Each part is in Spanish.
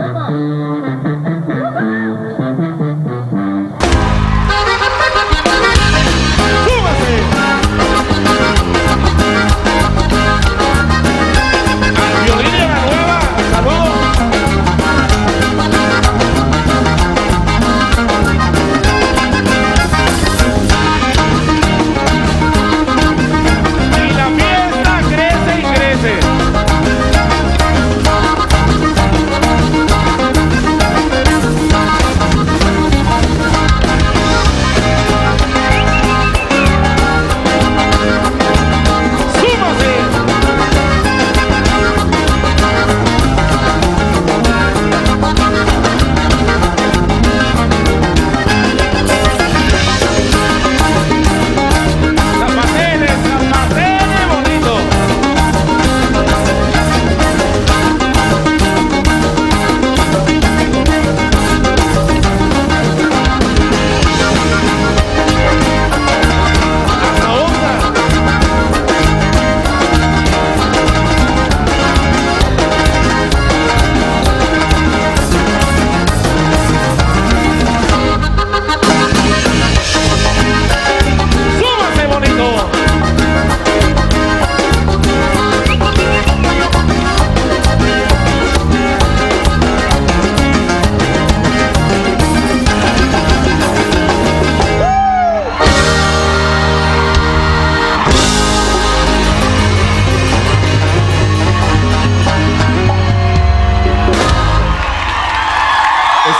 Never.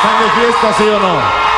¿Están de fiesta, sí o no?